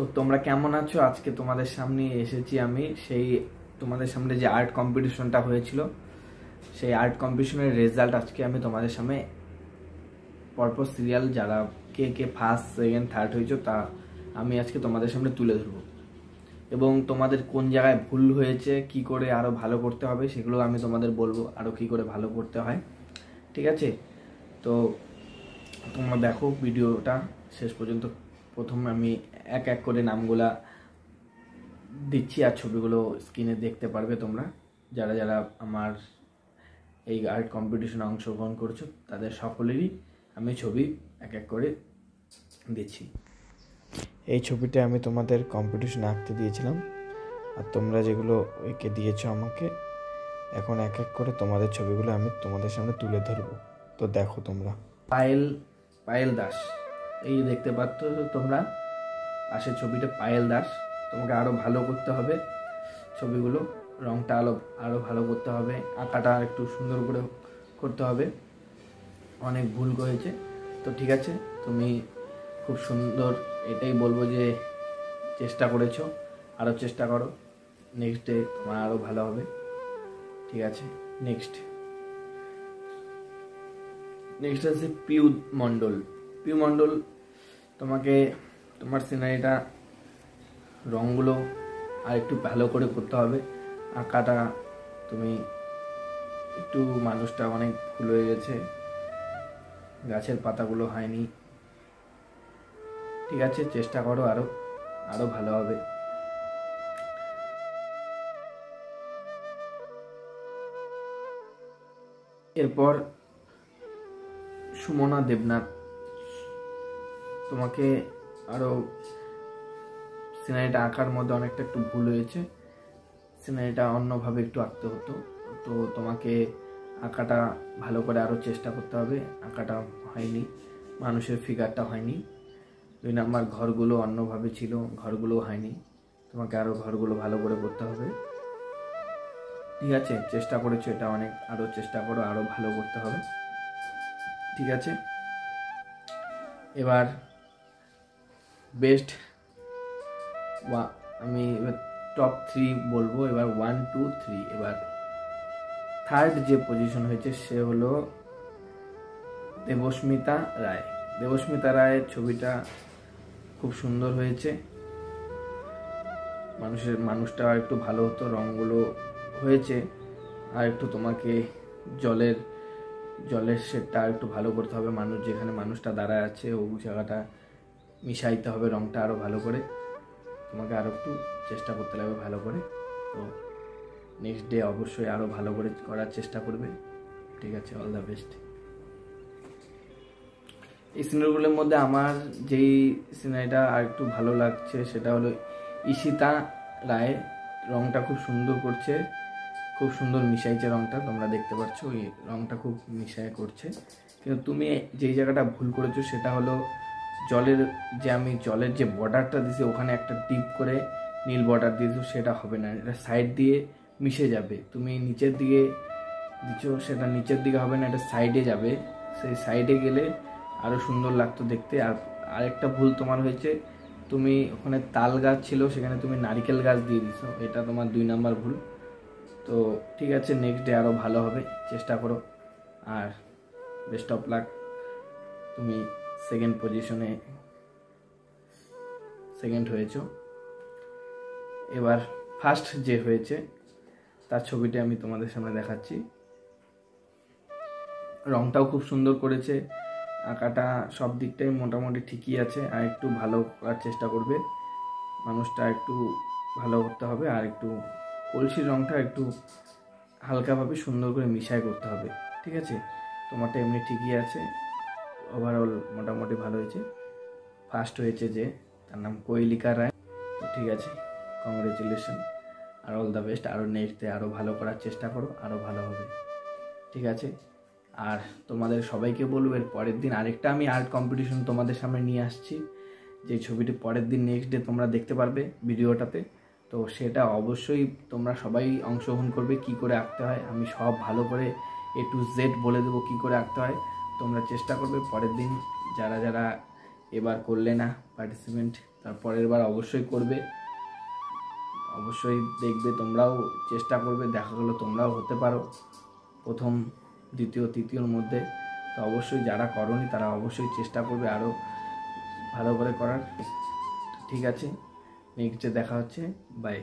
তো তোমরা কেমন আছো? আজকে তোমাদের সামনে এসেছি আমি। সেই তোমাদের সামনে যে আর্ট কম্পিটিশনটা হয়েছিল, সেই আর্ট কম্পিটিশনের রেজাল্ট আজকে আমি তোমাদের সামনে। পরপর সিরিয়াল যারা কে কে ফার্স্ট সেকেন্ড থার্ড হয়েছে, তা আমি আজকে তোমাদের সামনে তুলে ধরবো। এবং তোমাদের কোন জায়গায় ভুল হয়েছে, কি করে আরও ভালো করতে হবে সেগুলো আমি তোমাদের বলব আরও কি করে ভালো করতে হয়। ঠিক আছে? তো তোমরা দেখো ভিডিওটা, শেষ পর্যন্ত প্রথম আমি এক এক করে নামগুলা দিচ্ছি আর ছবিগুলো স্ক্রিনে দেখতে পারবে তোমরা। যারা যারা আমার এই আর্ট কম্পিটিশনে অংশগ্রহণ করছ, তাদের সকলেরই আমি ছবি এক এক করে দিচ্ছি। এই ছবিটা আমি তোমাদের কম্পিটিশনে আঁকতে দিয়েছিলাম। আর তোমরা যেগুলো এঁকে দিয়েছ আমাকে, এখন এক এক করে তোমাদের ছবিগুলো আমি তোমাদের সামনে তুলে ধরবো। তো দেখো তোমরা। পায়েল পায়েল দাস। এই যে দেখতে পাচ্ছ তোমরা, পাশের ছবিটা পায়েল দাস। তোমাকে আরও ভালো করতে হবে। ছবিগুলো রংটা আলো আরও ভালো করতে হবে। আঁকাটা একটু সুন্দর করে করতে হবে। অনেক ভুল হয়েছে তো ঠিক আছে, তুমি খুব সুন্দর এটাই বলব যে চেষ্টা করেছ। আরও চেষ্টা করো। নেক্সট ডে তোমার আরও ভালো হবে। ঠিক আছে নেক্সট নেক্সট আছে পিউ মণ্ডল। পিউ মণ্ডল, তোমাকে, তোমার সিনারিটা রঙগুলো আর একটু ভালো করে করতে হবে। আঁকাটা তুমি, একটু মানুষটা অনেক ভুল হয়ে গেছে। গাছের পাতাগুলো হয়নি। ঠিক আছে, চেষ্টা করো আরও আরও ভালো হবে। এরপর সুমনা দেবনাথ। তোমাকে আরও সিনারিটা আঁকার মধ্যে অনেকটা একটু ভুল হয়েছে। সিনারিটা অন্যভাবে একটু আঁকতে হতো। তো তোমাকে আঁকাটা ভালো করে আরও চেষ্টা করতে হবে। আঁকাটা হয়নি। মানুষের ফিগারটা হয়নি। দুই নাম্বার ঘরগুলো অন্যভাবে ছিল ঘরগুলো হয়নি। তোমাকে আরও ঘরগুলো ভালো করে করতে হবে। ঠিক আছে, চেষ্টা করেছ এটা অনেক আরও চেষ্টা করো আরও ভালো করতে হবে। ঠিক আছে? এবার বেস্ট আমি টপ থ্রি বলব, এবার ওয়ান টু থ্রি এবার থার্ড যে পজিশন হয়েছে সে হলো দেবস্মিতা রায়। দেবস্মিতা রায়ের ছবিটা খুব সুন্দর হয়েছে। মানুষের, মানুষটা একটু ভালো হতো রঙগুলো হয়েছে। আর একটু তোমাকে জলের জলের শেডটা একটু ভালো করতে হবে। মানুষ যেখানে, মানুষটা দাঁড়ায় আছে ওই জায়গাটা মিশাইতে হবে রঙটা আরও ভালো করে। তোমাকে আরও একটু চেষ্টা করতে লাগবে ভালো করে। তো নেক্সট ডে অবশ্যই আরও ভালো করে করার চেষ্টা করবে। ঠিক আছে অল দ্য বেস্ট এই সিনারিগুলোর মধ্যে আমার যেই সিনারিটা আর একটু ভালো লাগছে সেটা হলো ঈশিতা রায় রংটা খুব সুন্দর করছে। খুব সুন্দর মিশাইছে রংটা, তোমরা দেখতে পাচ্ছ। ওই রংটা খুব মিশাই করছে। কিন্তু তুমি যেই জায়গাটা ভুল করেছ সেটা হলো জলের যে আমি জলের যে বর্ডারটা দিয়েছি, ওখানে একটা ডিপ করে নীল বর্ডার দিয়েছ, সেটা হবে না। এটা সাইড দিয়ে মিশে যাবে। তুমি নিচের দিকে দিচ্ছ সেটা নিচের দিকে হবে না, এটা সাইডে যাবে। সেই সাইডে গেলে আরও সুন্দর লাগতো দেখতে। আর আরেকটা ভুল তোমার হয়েছে, তুমি ওখানে তাল গাছ ছিল, সেখানে তুমি নারিকেল গাছ দিয়ে দিছো। এটা তোমার দুই নাম্বার ভুল। তো ঠিক আছে নেক্সট ডে আরও ভালো হবে, চেষ্টা করো। আর বেস্ট অফ লাক তুমি সেকেন্ড পজিশনে সেকেন্ড হয়েছো। এবার ফার্স্ট যে হয়েছে, তার ছবিটা আমি তোমাদের সামনে দেখাচ্ছি। রংটাও খুব সুন্দর করেছে, আঁকাটা সব দিকটাই মোটামুটি ঠিকই আছে, আর একটু ভালো করার চেষ্টা করবে। মানুষটা একটু ভালো করতে হবে, আর একটু কলসির রংটা একটু হালকাভাবে সুন্দর করে মিশাই করতে হবে, ঠিক আছে? তোমারটা এমনি ঠিকই আছে। ওভারঅল মোটামুটি ভালো হয়েছে। ফার্স্ট হয়েছে যে, তার নাম কৈলিকা রায়। তো ঠিক আছে কংগ্রেচুলেশন আর অল দ্য বেস্ট আরও নেক্সটে আরও ভালো করার চেষ্টা করো আরও ভালো হবে। ঠিক আছে? আর তোমাদের সবাইকে বলব, এর পরের দিন আরেকটা আমি আর্ট কম্পিটিশন তোমাদের সামনে নিয়ে আসছি। যে ছবিটি পরের দিন নেক্সট ডে তোমরা দেখতে পারবে ভিডিওটাতে। তো সেটা অবশ্যই তোমরা সবাই অংশগ্রহণ করবে, কি করে আঁকতে হয়। আমি সব ভালো করে এ টু জেড বলে দেবো, কী করে আঁকতে হয়। তোমরা চেষ্টা করবে, পরের দিন যারা যারা এবার করলে না পার্টিসিপেন্ট তার পরের বার অবশ্যই করবে। অবশ্যই দেখবে তোমরাও চেষ্টা করবে, দেখা গেলো তোমরাও হতে পারো প্রথম, দ্বিতীয়, তৃতীয়র মধ্যে। তো অবশ্যই যারা করনি, তারা অবশ্যই চেষ্টা করবে আরও ভালো করে করার। ঠিক আছে, নেক্সটে দেখা হচ্ছে বাই